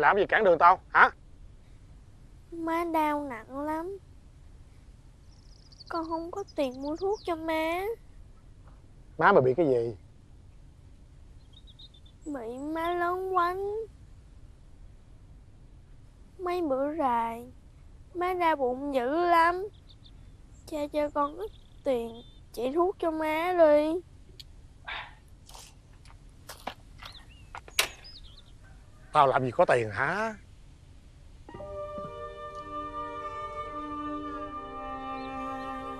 Mày làm gì cản đường tao? Hả? Má đau nặng lắm. Con không có tiền mua thuốc cho má. Má mày bị cái gì? Bị má lớn quánh. Mấy bữa dài Má ra bụng dữ lắm. Cha cho con ít tiền Chạy thuốc cho má đi Tao làm gì có tiền hả?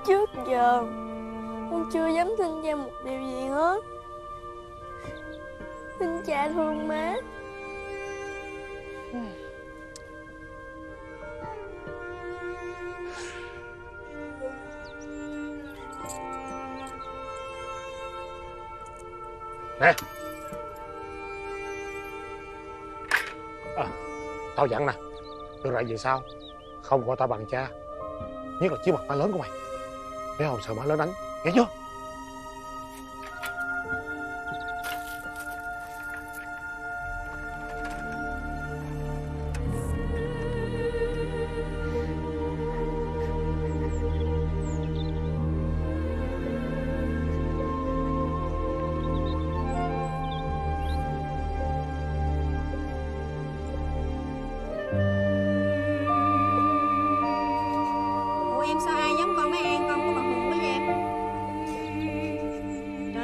Trước giờ Con chưa dám xin cha một điều gì hết. Xin cha thương má. Nè à, Tao dặn nè Từ lại về sau. Không gọi tao bằng cha Nhất là chiếc mặt má lớn của mày. Nếu không sợ má lớn đánh Nghe chưa?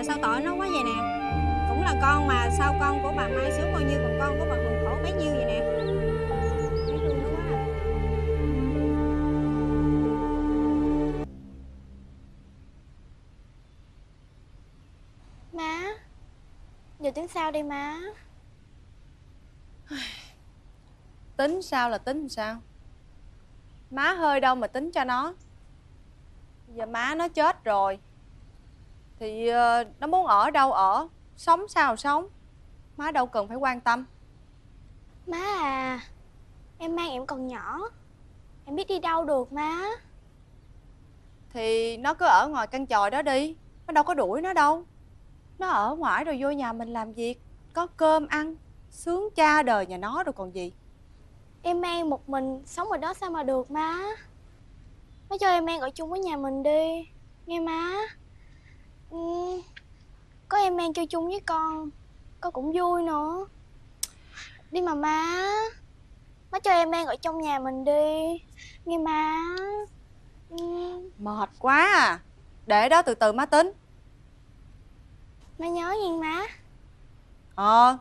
Sao tội nó quá vậy nè? Cũng là con mà sao con của bà Mai sướng bao nhiêu Còn con của bà Hường khổ bấy nhiêu vậy nè? Thấy thương nó quá à. Má Giờ tính sao đây má? Tính sao là tính sao? Má hơi đâu mà tính cho nó. Giờ má nó chết rồi Thì ờ, nó muốn ở đâu ở? Sống sao sống? Má đâu cần phải quan tâm. Má à Em mang em còn nhỏ. Em biết đi đâu được má. Thì nó cứ ở ngoài căn chòi đó đi. Nó đâu có đuổi nó đâu. Nó ở ngoài rồi vô nhà mình làm việc. Có cơm ăn Sướng cha đời nhà nó rồi còn gì. Em mang một mình Sống ở đó sao mà được má? Má cho em mang ở chung với nhà mình đi. Nghe má ừ, Có em mang chơi chung với con. Con cũng vui nữa. Đi mà má. Má cho em mang ở trong nhà mình đi. Nghe má ừ, Mệt quá à. Để đó từ từ má tính. Má nhớ nghe má? Ờ.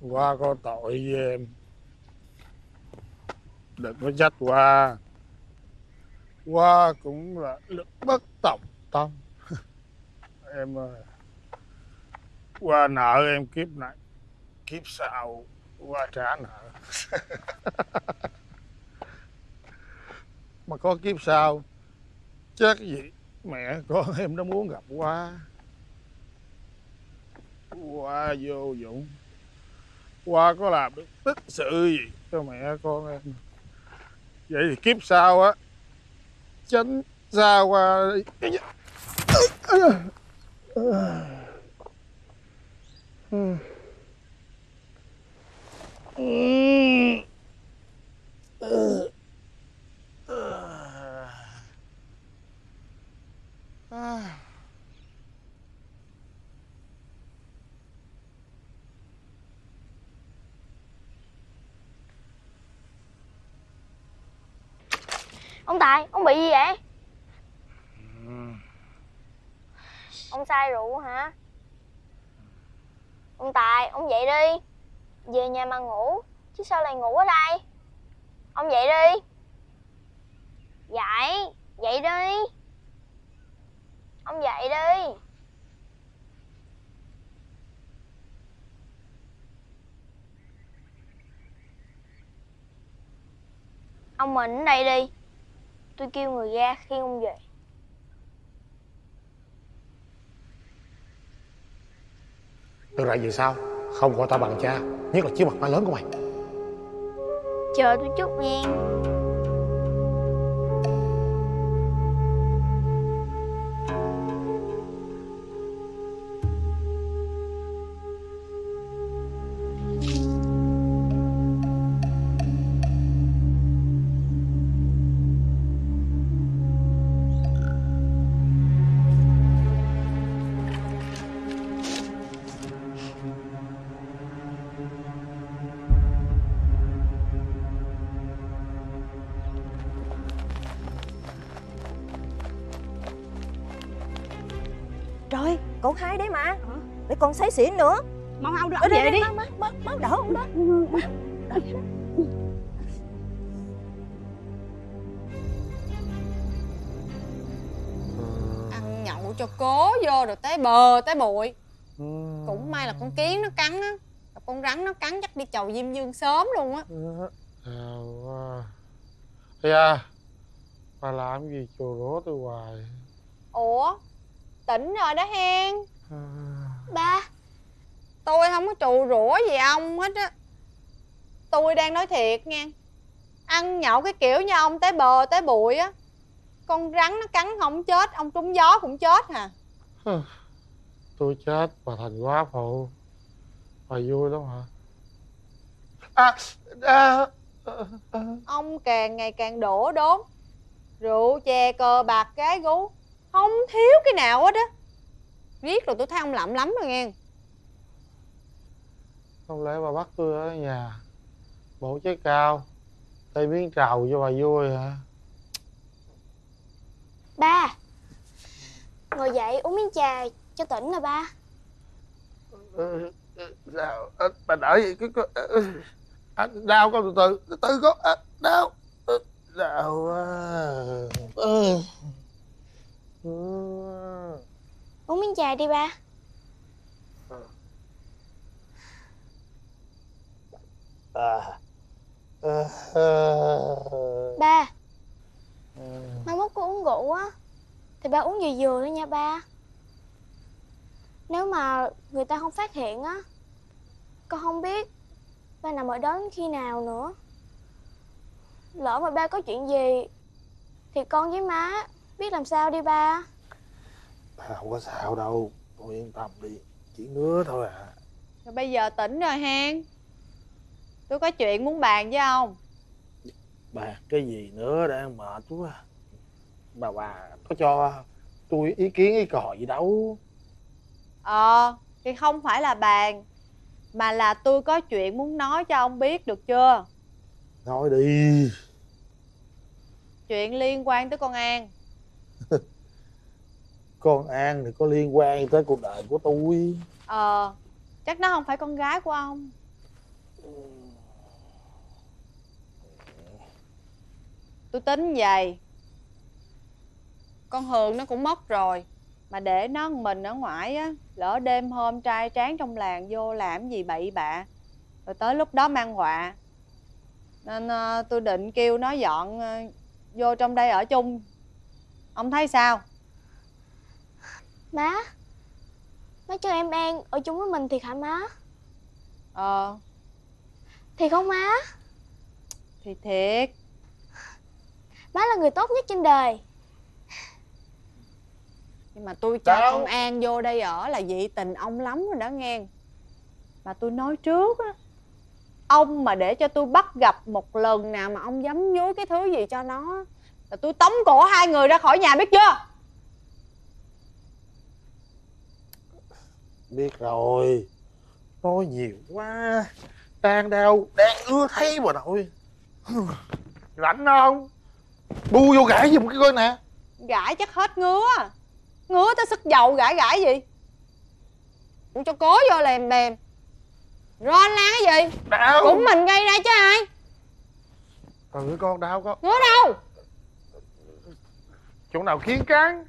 Qua có tội với em. Đừng có trách qua qua cũng là lực bất tòng tâm. Em ờ, ơi Qua nợ em kiếp này, Kiếp sau Qua trả nợ. Mà có kiếp sau Chắc gì, Mẹ con em nó muốn gặp qua Qua vô dụng. Qua có làm được tích sự gì cho mẹ con em. Vậy thì kiếp sau á chấn ra qua đi Ông Tài, ông bị gì vậy? Ông say rượu hả? Ông Tài, ông dậy đi. Về nhà mà ngủ Chứ sao lại ngủ ở đây? Ông dậy đi. Dậy, dậy đi. Ông dậy đi. Ông mình ở đây đi Tôi kêu người ra khi ông về từ lại về sau không gọi tao bằng cha nhất là chiếu mặt má lớn của mày. Chờ tôi chút nha mà. Để con say xỉn nữa. Mau mau đây, về đi. má, má, má, má đỡ ông đó. Ăn nhậu cho cố vô rồi tới bờ tới bụi. Ừ. cũng may là con kiến nó cắn á. Còn con rắn nó cắn chắc đi chầu diêm dương sớm luôn á. Ây da Bà làm gì chùa rủa tôi hoài. Ủa tỉnh rồi đó hen. À, Ba tôi không có trù rủa gì ông hết á. Tôi đang nói thiệt nha. Ăn nhậu cái kiểu như ông tới bờ tới bụi á. Con rắn nó cắn không chết ông trúng gió cũng chết hả Tôi chết bà thành quá phụ. Bà vui lắm hả? À, à, à, à. ông càng ngày càng đổ đốn. Rượu chè cờ bạc gái gú. Không thiếu cái nào hết á riết rồi tôi thấy ông lậm lắm rồi nghe. Không lẽ bà bắt tôi ở nhà Bổ trái cao Tay miếng trầu cho bà vui hả? Ba Ngồi dậy uống miếng trà cho tỉnh nè ba. Ừ, ừ, Sao à, Bà đỡ gì cái có à, à, Đau con từ từ Từ từ con à, Đau. À, Đau quá. Ừ. Ừ. Uống miếng trà đi ba À. À, à. Ba À. Mai mốt con uống rượu á Thì ba uống vừa vừa thôi nha ba Nếu mà người ta không phát hiện á Con không biết Ba nằm ở đó đến khi nào nữa Lỡ mà ba có chuyện gì Thì con với má Biết làm sao đi ba Bà không có sao đâu. Tôi yên tâm đi. Chỉ ngứa thôi à. Rồi bây giờ tỉnh rồi hen tôi có chuyện muốn bàn với ông. Bà cái gì nữa đang mệt quá. Bà bà có cho tôi ý kiến ý cò gì đâu. Ờ thì không phải là bàn mà là tôi có chuyện muốn nói cho ông biết được chưa? Nói đi. Chuyện liên quan tới con an Con An thì có liên quan tới cuộc đời của tôi. Ờ chắc nó không phải con gái của ông. Tôi tính vậy. Con hường nó cũng mất rồi mà để nó mình ở ngoài á lỡ đêm hôm trai tráng trong làng vô làm gì bậy bạ rồi tới lúc đó mang họa. Nên uh, tôi định kêu nó dọn uh, vô trong đây ở chung. Ông thấy sao? Má Má cho em An ở chung với mình thiệt hả má? Ờ. Thiệt không má? Thì thiệt. Má là người tốt nhất trên đời. Nhưng mà tôi cho Đâu? con An vô đây ở là dị tình ông lắm rồi đó nghe. Mà tôi nói trước á ông mà để cho tôi bắt gặp một lần nào mà ông dám dối cái thứ gì cho nó là tôi tống cổ hai người ra khỏi nhà biết chưa Biết rồi. Nói nhiều quá. Đang đau Đang ưa thấy bà nội. Rảnh không? Bu vô gãi giùm cái coi nè. Gãi chắc hết ngứa. Ngứa tới sức dầu gãi gãi gì? Cũng cho cố vô lèm bèm ron la cái gì? Đau. Cũng mình gây ra chứ ai? Ừ con đau con ngứa đâu? Chỗ nào kiến cắn